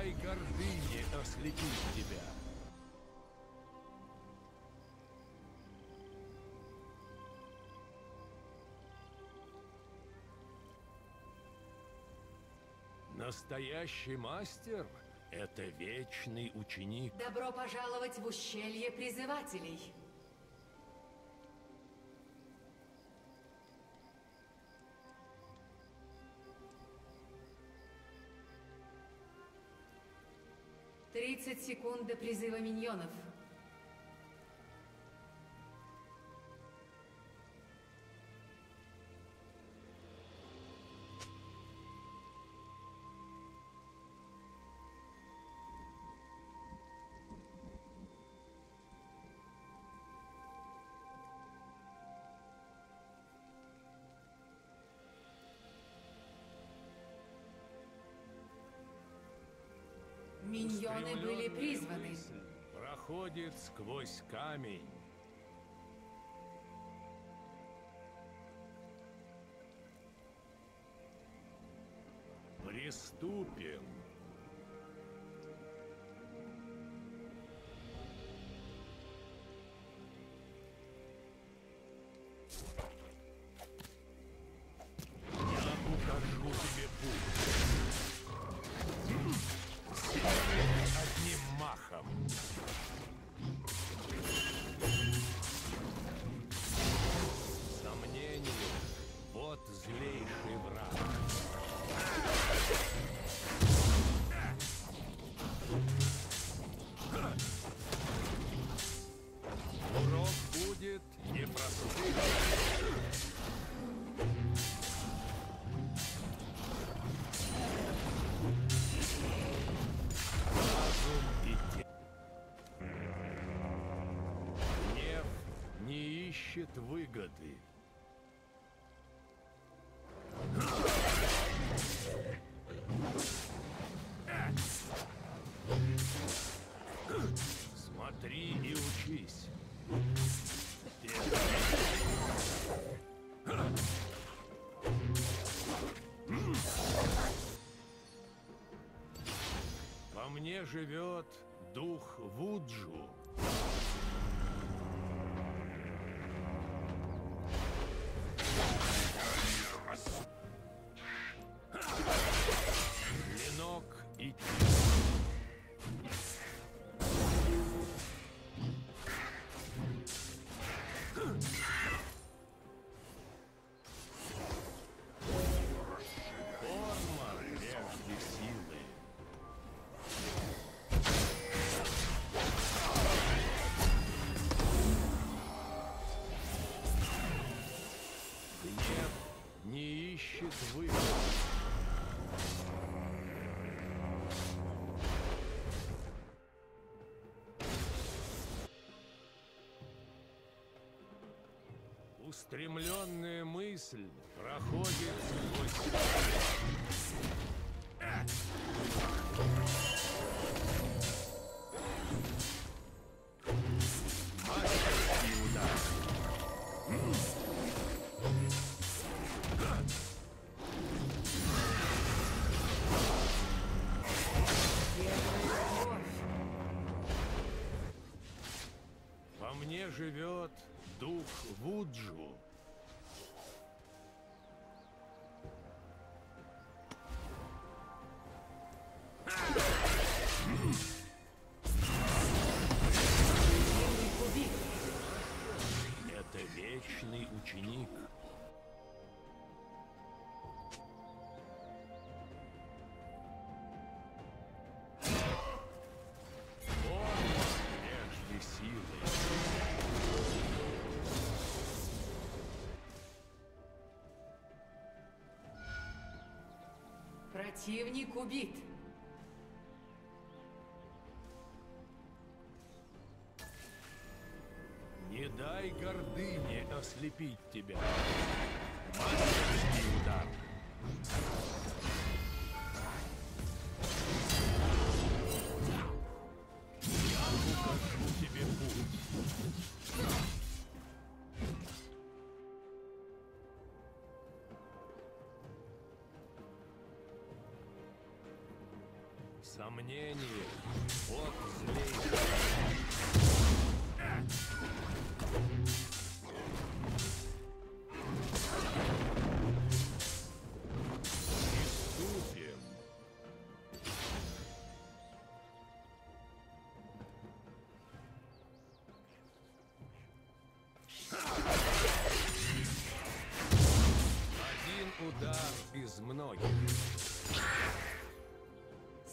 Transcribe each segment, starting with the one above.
дай гордыне ослепить тебя. Настоящий мастер — это вечный ученик. Добро пожаловать в ущелье призывателей. Тридцать секунд до призыва миньонов. Миньоны были призваны. Проходит сквозь камень. Приступим. Ищет выгоды. Смотри и учись. Во мне живет дух Вуджу. Устремленная мысль проходит сквозь мастерский живет дух Вуджу. Противник убит. Не дай гордыне ослепить тебя. Мастерский Сомнение. Вот злейший.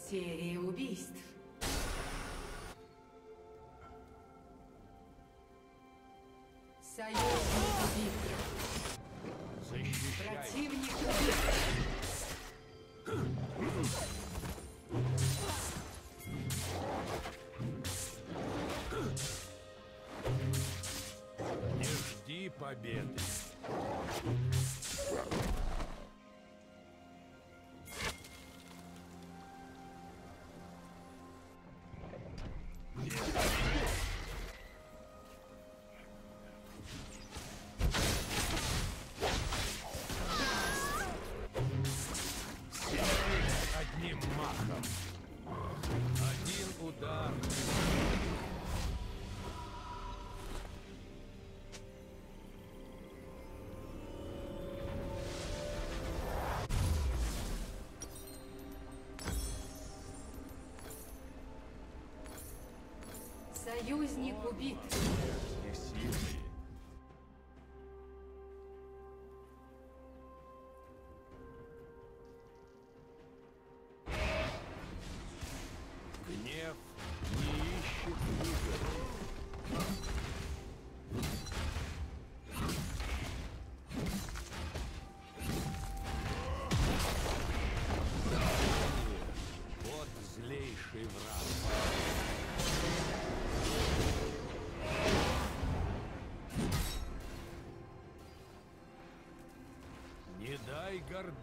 Серия убийств. Союзник убит. Защищай. Противник Союзник убит. Не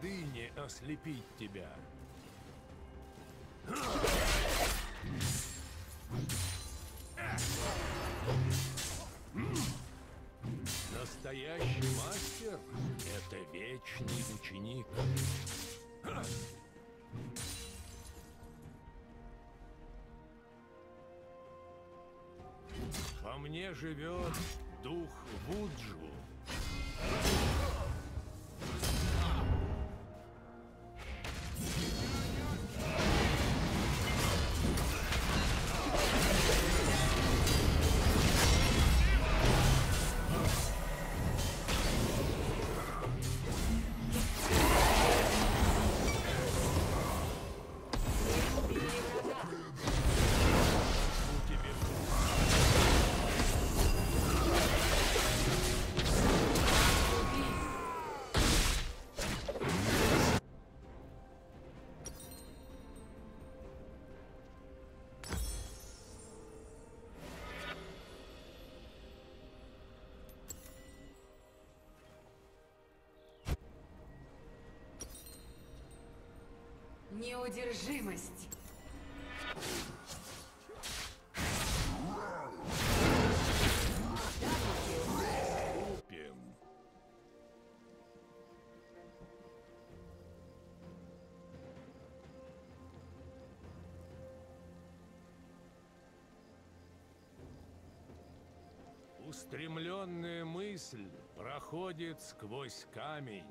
дай гордыне ослепить тебя. Настоящий мастер — это вечный ученик. Во мне живет дух Вуджу. Неудержимость. Устремленная мысль проходит сквозь камень.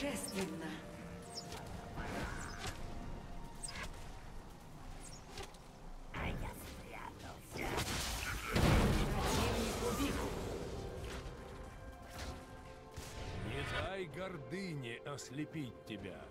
Божественно. Дай гордыне ослепить тебя.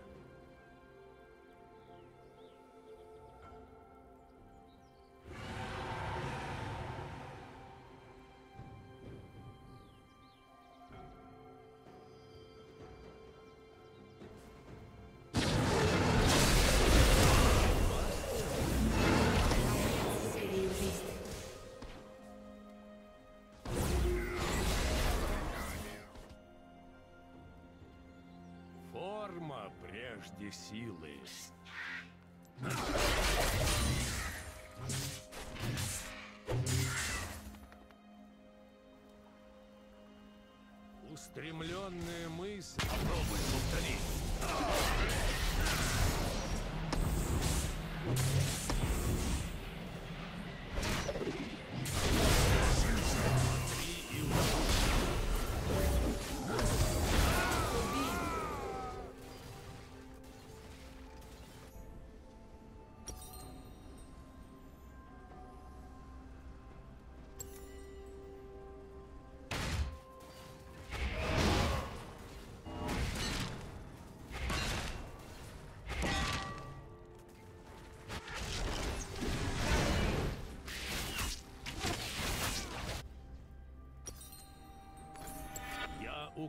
Прежде силы. Устремленная мысль. Попробуй повторить.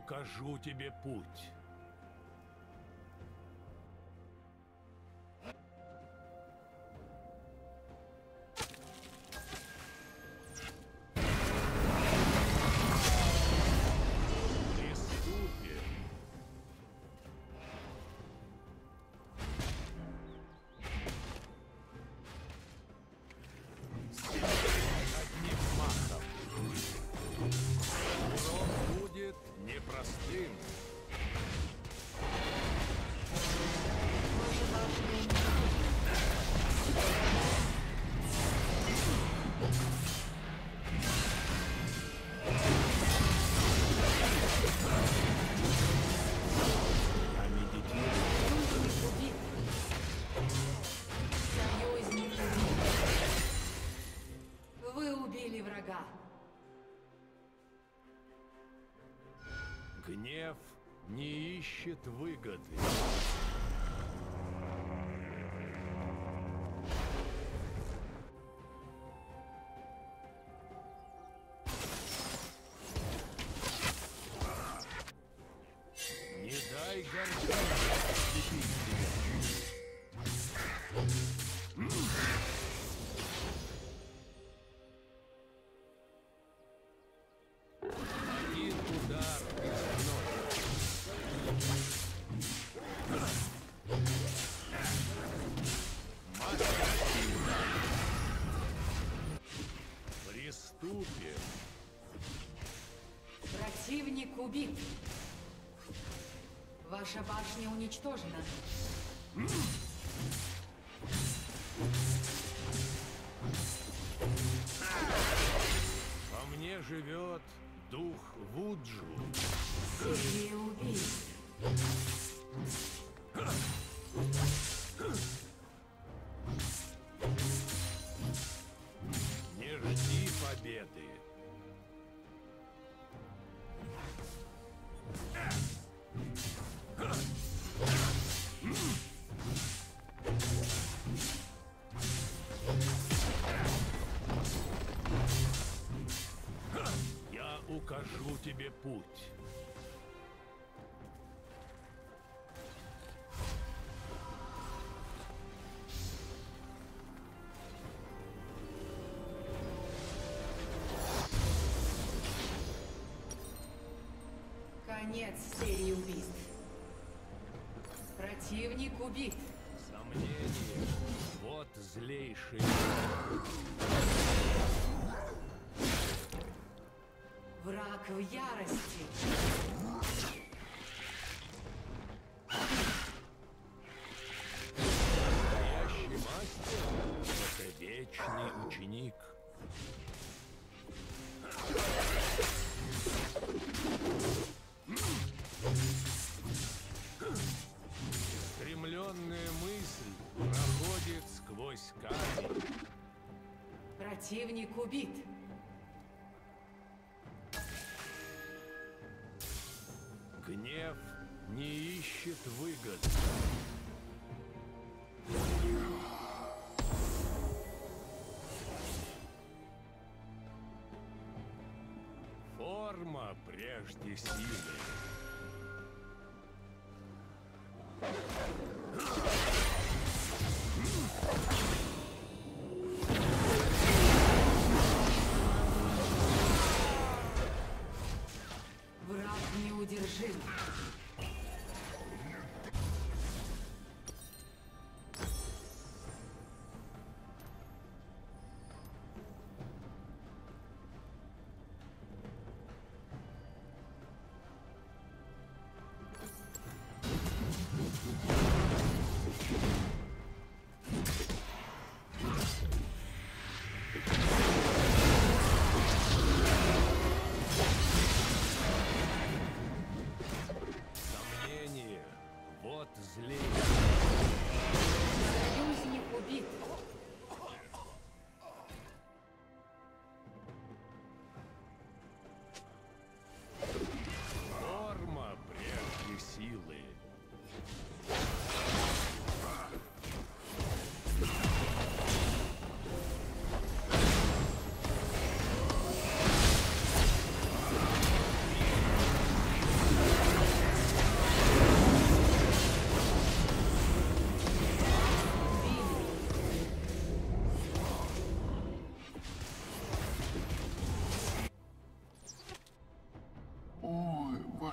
Укажу тебе путь. Ищет выгоды. Не дай гордыне убит. Ваша башня уничтожена. Во мне живет дух Вуджу. Тебе путь. Конец серии убийств. Противник убит. Сомнение. Вот злейший. Враг в ярости. Настоящий мастер — это вечный ученик. Стремленная мысль проходит сквозь камень. Противник убит. выгод. Форма прежде силы.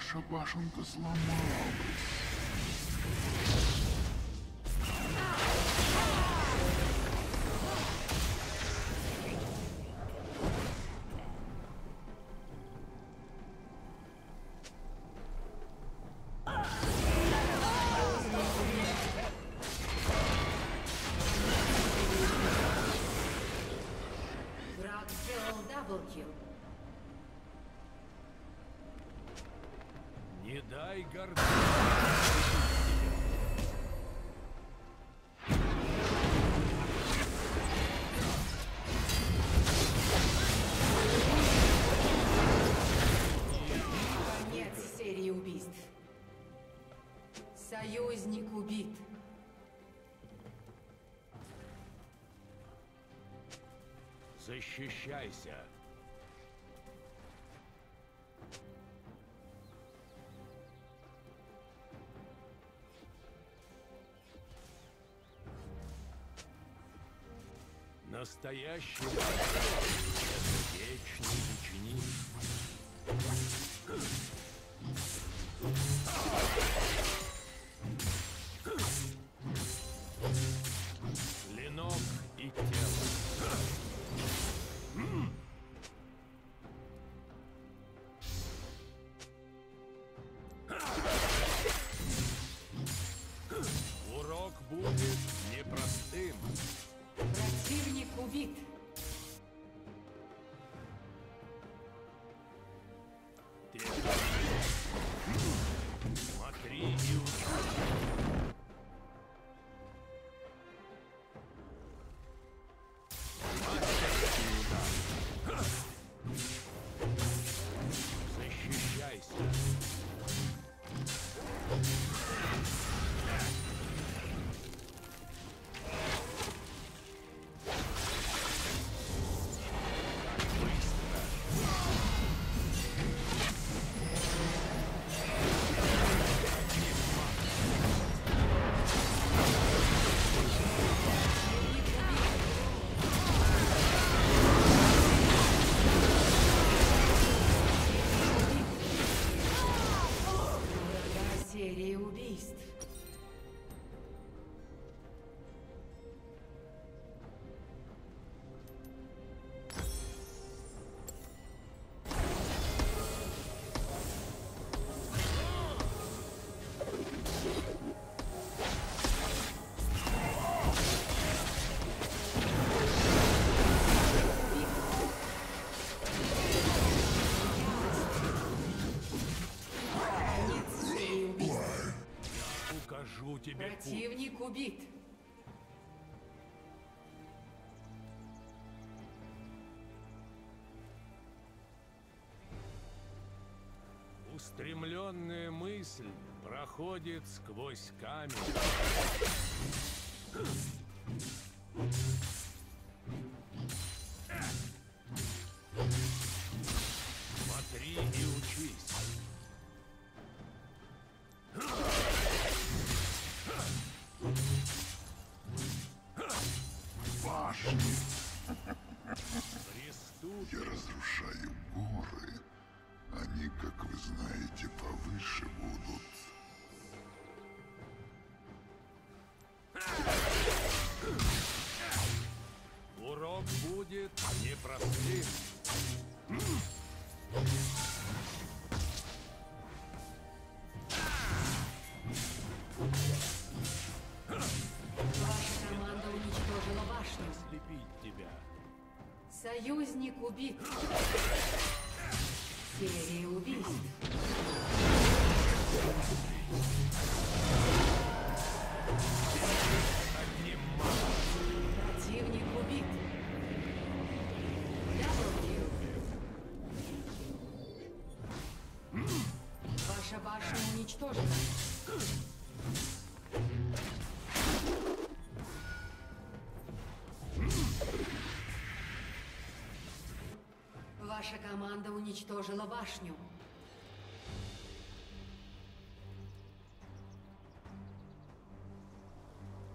Ваша башенка сломалась. Защищайся! Настоящий... губит. Устремленная мысль проходит сквозь камень. Урок будет непростым. Ваша команда уничтожила башню. Слепить тебя. Союзник убит. команда уничтожила башню.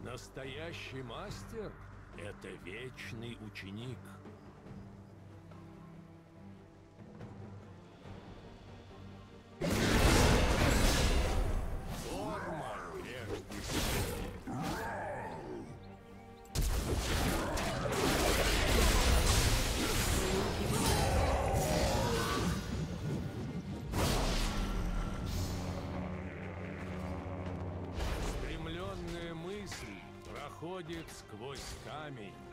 Настоящий мастер – это вечный ученик. проходит сквозь камень.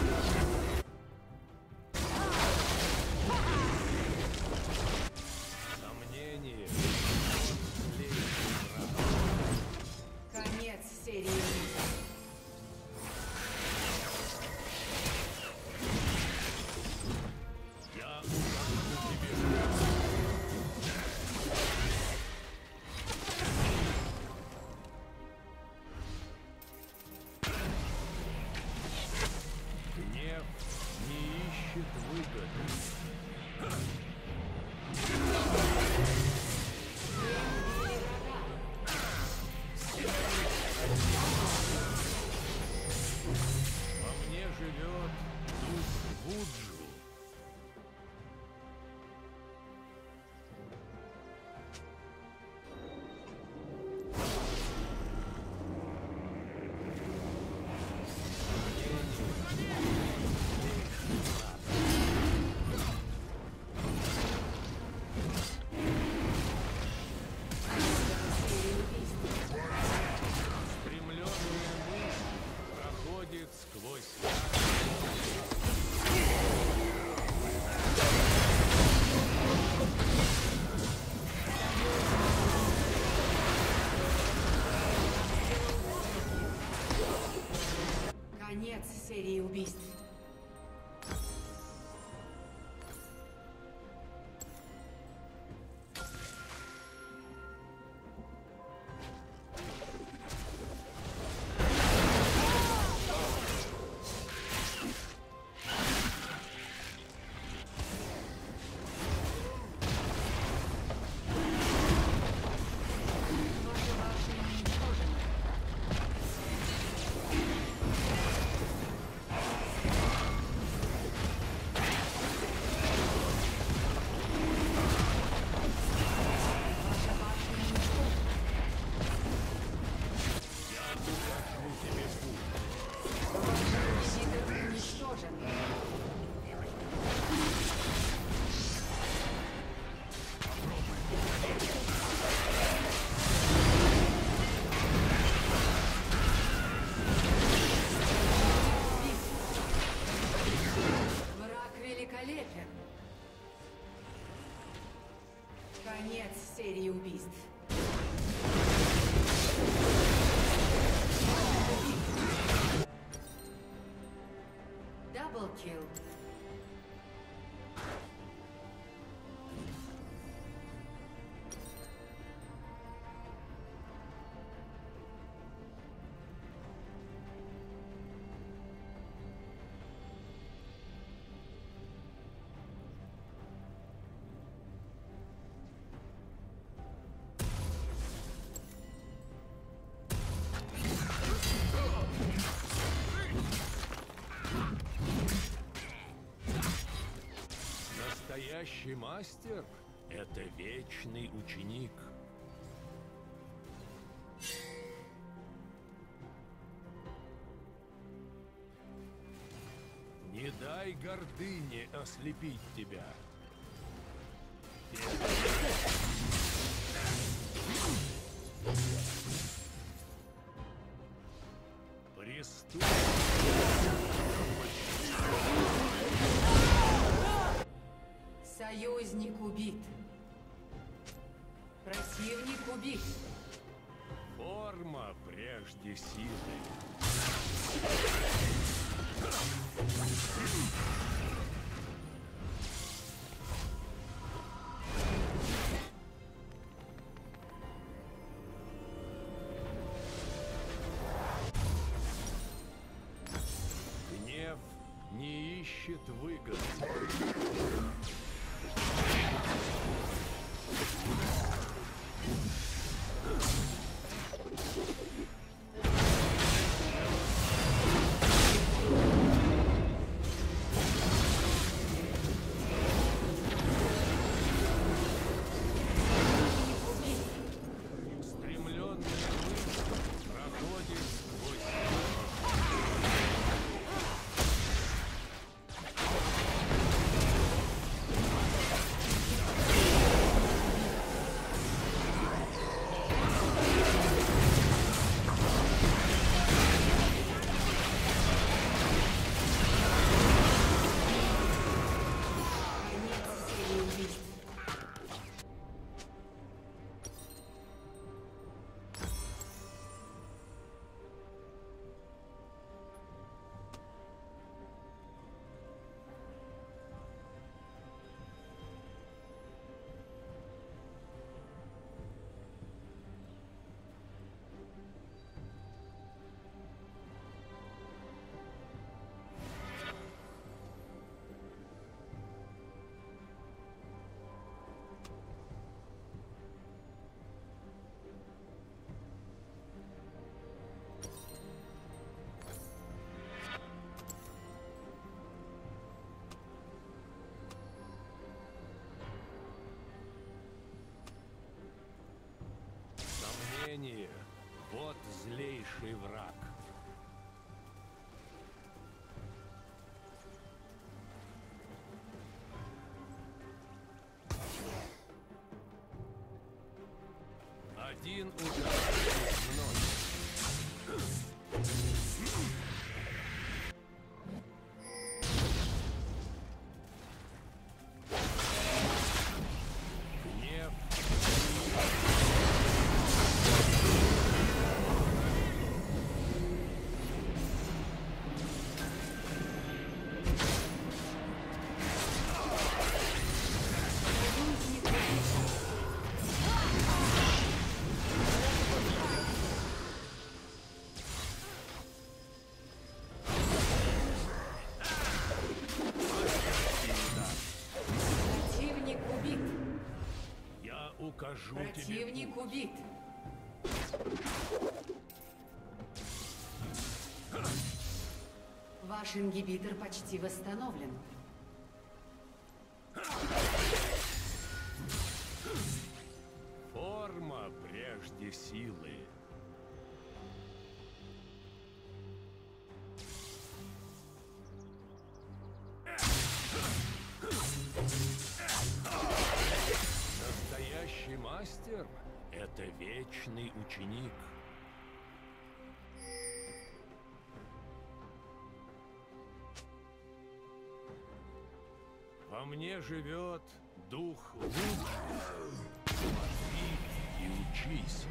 серии убийств. Серии убийств. Даблкил. Настоящий мастер — это вечный ученик. Не дай гордыне ослепить тебя. Союзник убит. Противник убит. Форма прежде силы. Сомнение — вот злейший враг. Один удар путь. убит. Ваш ингибитор почти восстановлен. отличный ученик. Во мне живет дух лучший. И учись.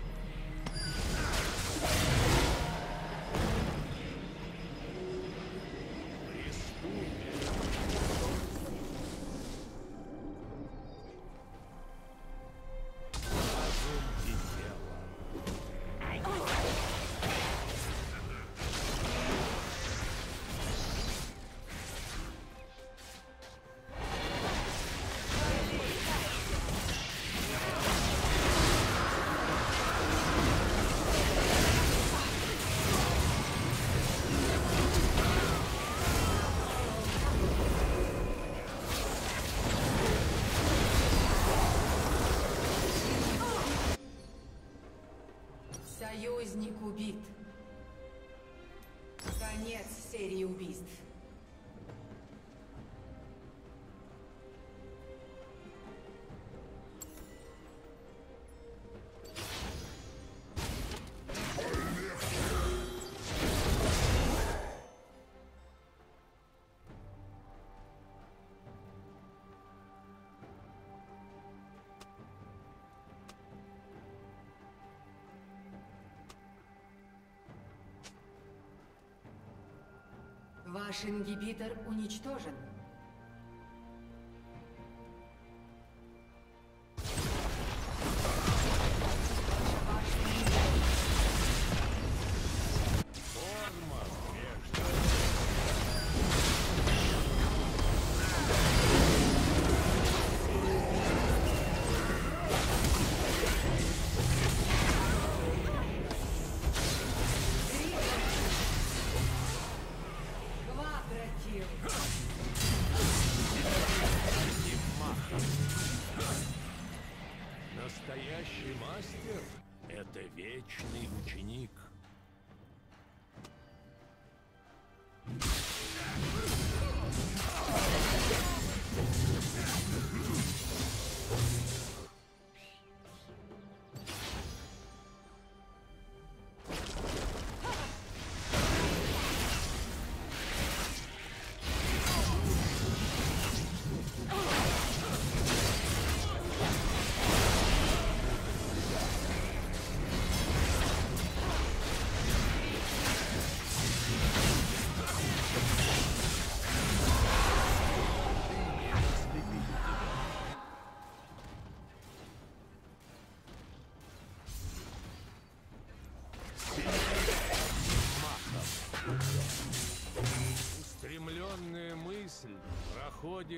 губит. Ваш ингибитор уничтожен.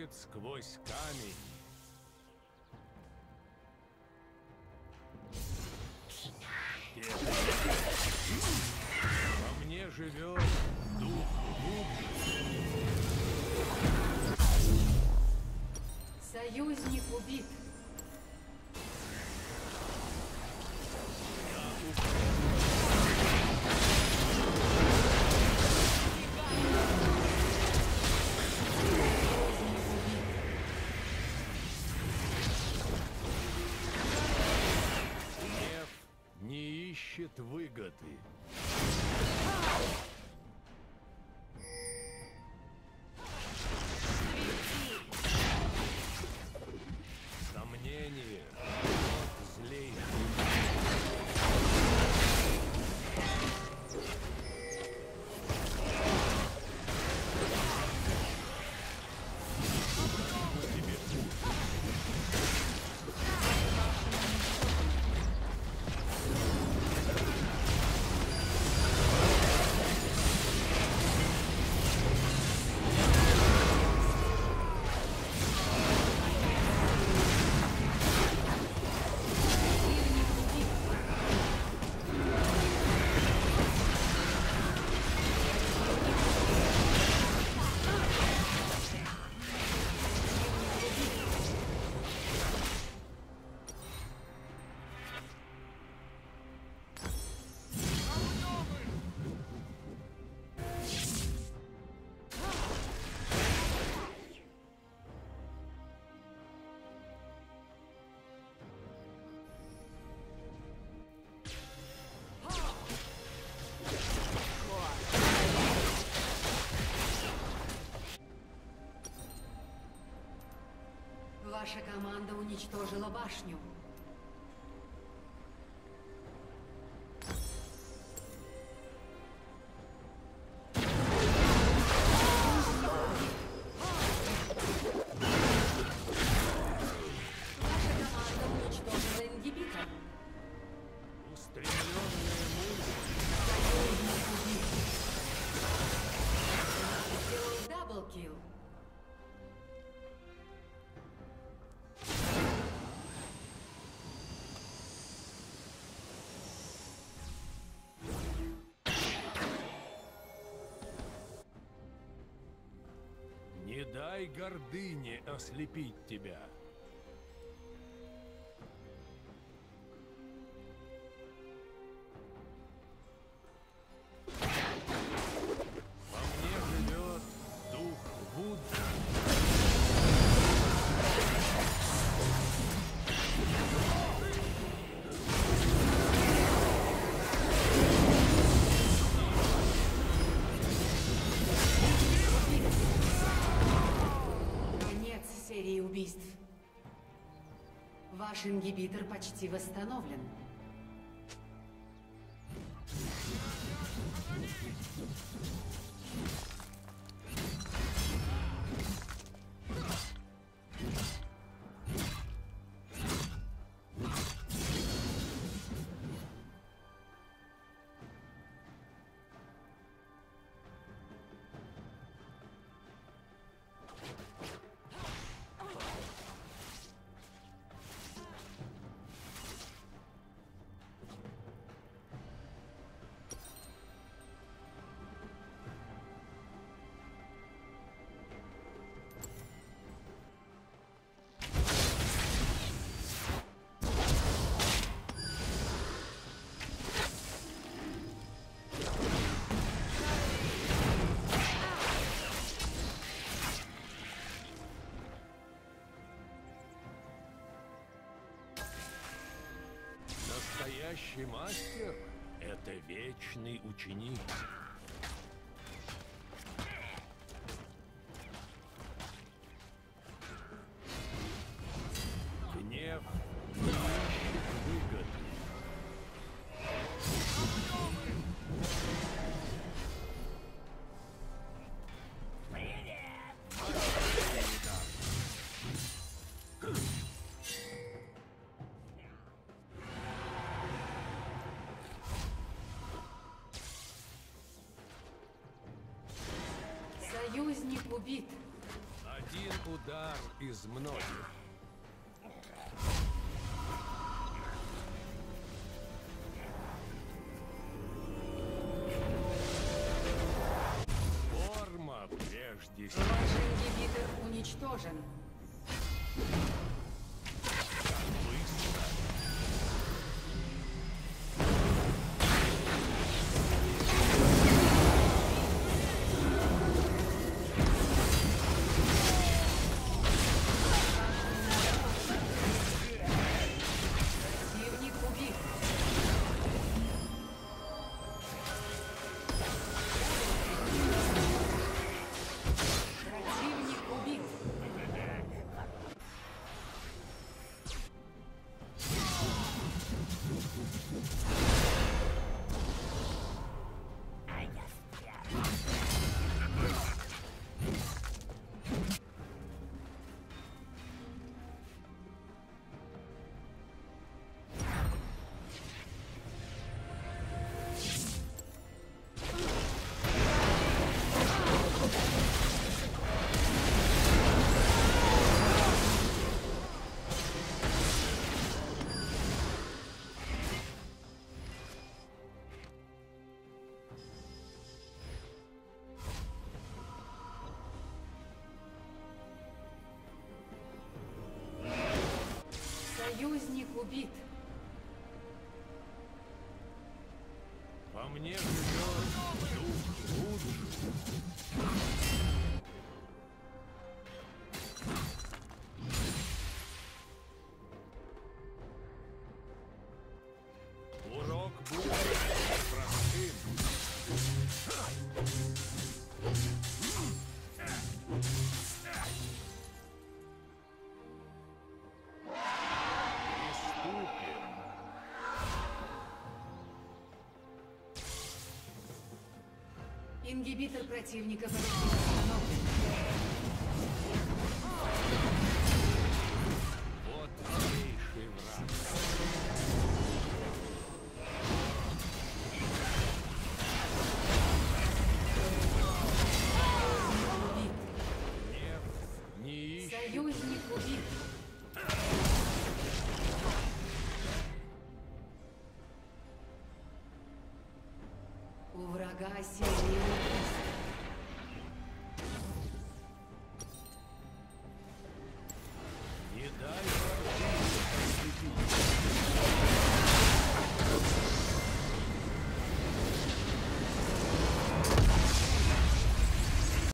смотрит сквозь камень. Во мне живет дух глубже. Союзник убит. Ваша команда уничтожила башню. Дай гордыне ослепить тебя. Почти восстановлен. Настоящий мастер — это вечный ученик. Союзник убит. Во мне живет дух Будды. Ингибитор противника. почти